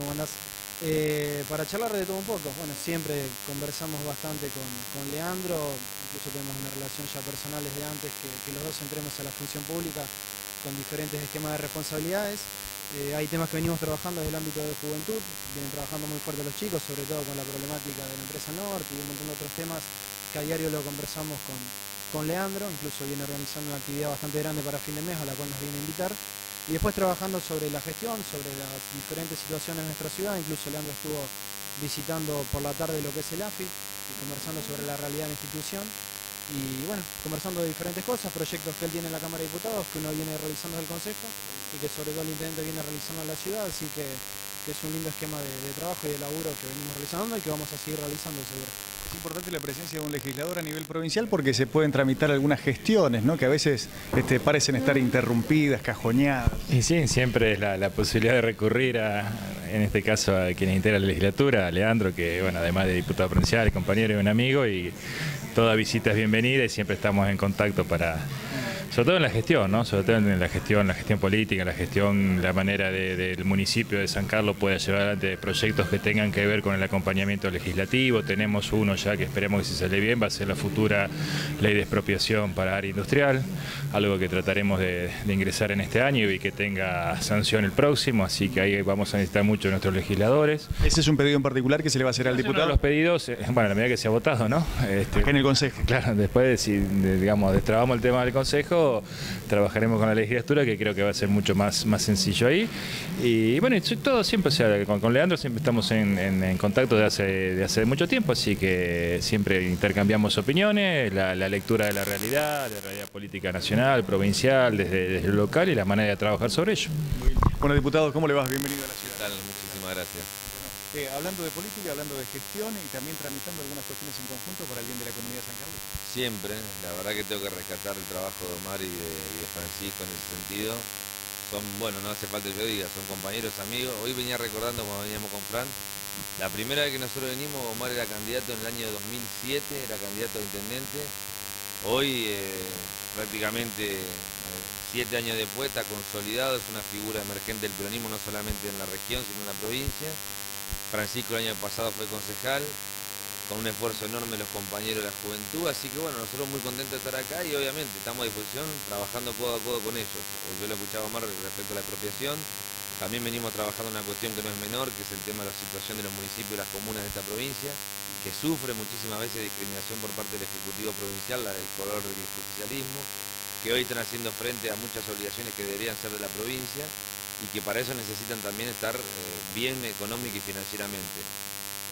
¿Cómo andás? Eh, para charlar de todo un poco, bueno, siempre conversamos bastante con, Leandro, incluso tenemos una relación ya personal desde antes que, los dos entremos a la función pública con diferentes esquemas de responsabilidades. Eh, hay temas que venimos trabajando desde el ámbito de juventud, vienen trabajando muy fuerte los chicos, sobre todo con la problemática de la empresa Norte y un montón de otros temas que a diario lo conversamos con, con Leandro, incluso viene organizando una actividad bastante grande para fin de mes a la cual nos viene a invitar. Y después trabajando sobre la gestión, sobre las diferentes situaciones de nuestra ciudad, incluso Leandro estuvo visitando por la tarde lo que es el AFI y conversando sobre la realidad de la institución. Y bueno, conversando de diferentes cosas, proyectos que él tiene en la Cámara de Diputados, que uno viene realizando del Consejo y que sobre todo el Intendente viene realizando en la ciudad, así que, que es un lindo esquema de, de trabajo y de laburo que venimos realizando y que vamos a seguir realizando seguro. Es importante la presencia de un legislador a nivel provincial porque se pueden tramitar algunas gestiones, ¿no? Que a veces este, parecen estar interrumpidas, cajoneadas. Y sí, siempre es la, posibilidad de recurrir a, en este caso, a quienes integran la legislatura, a Leandro, que, bueno, además de diputado provincial, compañero y un amigo, y toda visita es bienvenida y siempre estamos en contacto para sobre todo en la gestión, ¿no? sobre todo en la gestión, la gestión política, la gestión, la manera de, del municipio de San Carlos pueda llevar adelante proyectos que tengan que ver con el acompañamiento legislativo. Tenemos uno ya que esperemos que si sale bien va a ser la futura ley de expropiación para área industrial, algo que trataremos de, de ingresar en este año y que tenga sanción el próximo, así que ahí vamos a necesitar mucho de nuestros legisladores. ¿Ese es un pedido en particular que se le va a hacer al diputado? los pedidos, eh, bueno, a la medida que se ha votado, ¿no? Este, Acá en el Consejo. Claro, después si digamos, destrabamos el tema del Consejo, trabajaremos con la legislatura, que creo que va a ser mucho más, más sencillo ahí. Y bueno, todo siempre, o sea, con, con Leandro siempre estamos en, en, en, contacto de hace, de hace mucho tiempo, así que siempre intercambiamos opiniones, la, la lectura de la realidad, de la realidad política nacional, provincial, desde, desde lo local y la manera de trabajar sobre ello. Bueno, diputado, ¿cómo le vas? Bienvenido a la ciudad. Muchísimas gracias. Eh, hablando de política, hablando de gestión y también tramitando algunas cuestiones en conjunto para el bien de la comunidad de San Carlos. Siempre, la verdad que tengo que rescatar el trabajo de Omar y de, Francisco en ese sentido. Son, bueno, no hace falta que yo diga, son compañeros, amigos. Hoy venía recordando cuando veníamos con Fran, la primera vez que nosotros venimos, Omar era candidato en el año 2007, era candidato a intendente. Hoy, eh, prácticamente eh, siete años después, está consolidado, es una figura emergente del peronismo, no solamente en la región, sino en la provincia. Francisco el año pasado fue concejal, con un esfuerzo enorme los compañeros de la juventud, así que bueno, nosotros muy contentos de estar acá y obviamente estamos a disposición trabajando codo a codo con ellos. Yo lo escuchaba más respecto a la expropiación, también venimos trabajando una cuestión que no es menor, que es el tema de la situación de los municipios y las comunas de esta provincia, que sufre muchísimas veces discriminación por parte del Ejecutivo Provincial, la del color del justicialismo, que hoy están haciendo frente a muchas obligaciones que deberían ser de la provincia y que para eso necesitan también estar eh, bien económica y financieramente.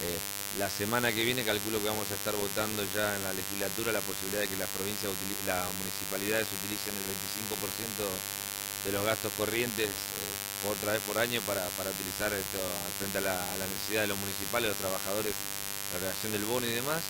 Eh, la semana que viene calculo que vamos a estar votando ya en la legislatura la posibilidad de que las provincias, las municipalidades utilicen el 25% de los gastos corrientes eh, otra vez por año para, para utilizar esto frente a la, a la, necesidad de los municipales, los trabajadores, la relación del bono y demás.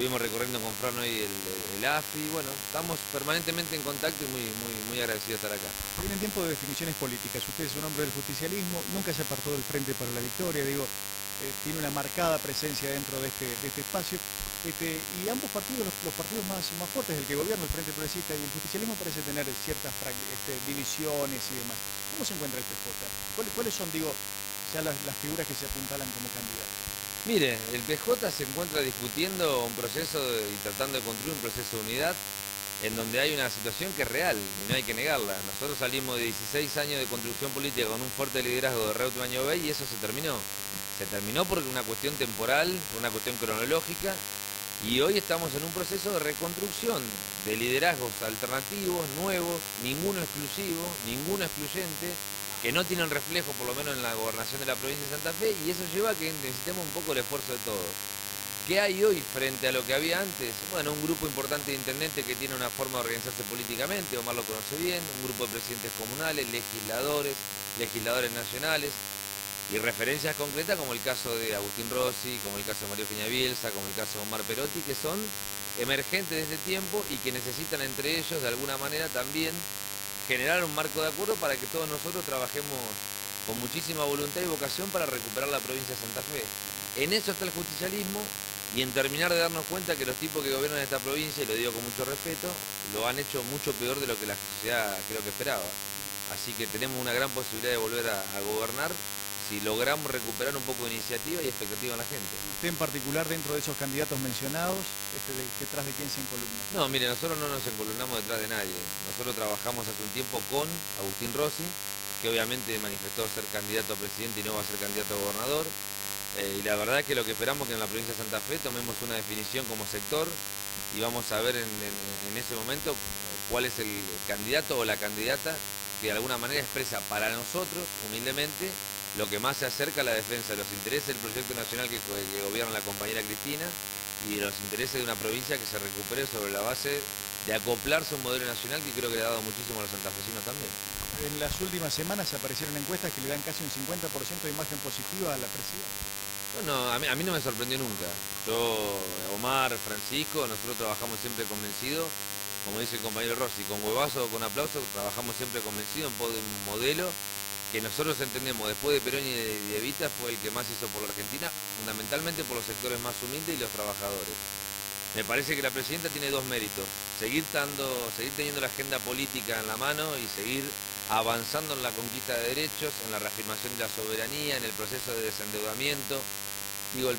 Estuvimos recorriendo con Fran hoy el, el, AFI, bueno, estamos permanentemente en contacto y muy, muy, muy agradecidos de estar acá. Viene tiempo de definiciones políticas, usted es un hombre del justicialismo, nunca se apartó del Frente para la Victoria, digo, eh, tiene una marcada presencia dentro de este, de este espacio, este, y ambos partidos, los, los, partidos más, más fuertes del que gobierna, el Frente Progresista y el justicialismo, parece tener ciertas este, divisiones y demás. ¿Cómo se encuentra el PJ? ¿Cuáles, ¿Cuáles, son, digo, ya las, las figuras que se apuntalan como candidatos? Mire, el PJ se encuentra discutiendo un proceso y tratando de construir un proceso de unidad en donde hay una situación que es real y no hay que negarla. Nosotros salimos de 16 años de construcción política con un fuerte liderazgo de Año Bay y eso se terminó. Se terminó por una cuestión temporal, por una cuestión cronológica y hoy estamos en un proceso de reconstrucción de liderazgos alternativos, nuevos, ninguno exclusivo, ninguno excluyente, que no tienen reflejo por lo menos en la gobernación de la provincia de Santa Fe y eso lleva a que necesitemos un poco el esfuerzo de todos. ¿Qué hay hoy frente a lo que había antes? Bueno, un grupo importante de intendentes que tiene una forma de organizarse políticamente, Omar lo conoce bien, un grupo de presidentes comunales, legisladores, legisladores nacionales y referencias concretas como el caso de Agustín Rossi, como el caso de Mario Peña Bielsa, como el caso de Omar Perotti, que son emergentes de este tiempo y que necesitan entre ellos de alguna manera también generar un marco de acuerdo para que todos nosotros trabajemos con muchísima voluntad y vocación para recuperar la provincia de Santa Fe. En eso está el justicialismo y en terminar de darnos cuenta que los tipos que gobiernan esta provincia, y lo digo con mucho respeto, lo han hecho mucho peor de lo que la sociedad creo que esperaba. Así que tenemos una gran posibilidad de volver a, a gobernar si logramos recuperar un poco de iniciativa y expectativa en la gente. Usted en particular dentro de esos candidatos mencionados, este detrás de quién se encolumna. No, mire, nosotros no nos encolumnamos detrás de nadie. Nosotros trabajamos hace un tiempo con Agustín Rossi, que obviamente manifestó ser candidato a presidente y no va a ser candidato a gobernador. Eh, y la verdad es que lo que esperamos que en la provincia de Santa Fe tomemos una definición como sector y vamos a ver en, ese momento cuál es el candidato o la candidata que de alguna manera expresa para nosotros, humildemente, lo que más se acerca a la defensa de los intereses del proyecto nacional que, gobierna la compañera Cristina y de los intereses de una provincia que se recupere sobre la base de acoplarse a un modelo nacional que creo que le ha dado muchísimo a los santafesinos también. En las últimas semanas aparecieron encuestas que le dan casi un 50% de imagen positiva a la presidenta. No, a mí, no me sorprendió nunca. Yo, Omar, Francisco, nosotros trabajamos siempre convencidos, como dice el compañero Rossi, con huevazo o con aplauso, trabajamos siempre convencidos en un modelo que nosotros entendemos después de Perón y de, Evita fue el que más hizo por la Argentina, fundamentalmente por los sectores más humildes y los trabajadores. Me parece que la presidenta tiene dos méritos, seguir, seguir teniendo la agenda política en la mano y seguir avanzando en la conquista de derechos, en la reafirmación de la soberanía, en el proceso de desendeudamiento. Digo, el,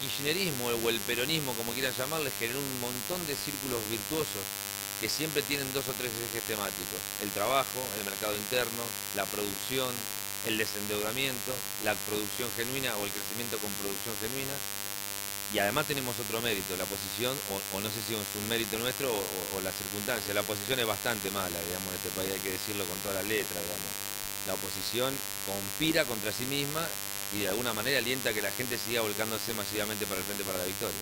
kirchnerismo o el peronismo, como quieran llamarle, generó un montón de círculos virtuosos que siempre tienen dos o tres ejes temáticos. El trabajo, el mercado interno, la producción, el desendeudamiento, la producción genuina o el crecimiento con producción genuina y además tenemos otro mérito, la posición, o, no sé si es un mérito nuestro o, la circunstancia, la oposición es bastante mala, digamos, en este país hay que decirlo con todas las letras, digamos. La oposición conspira contra sí misma y de alguna manera alienta a que la gente siga volcándose masivamente para el frente para la victoria.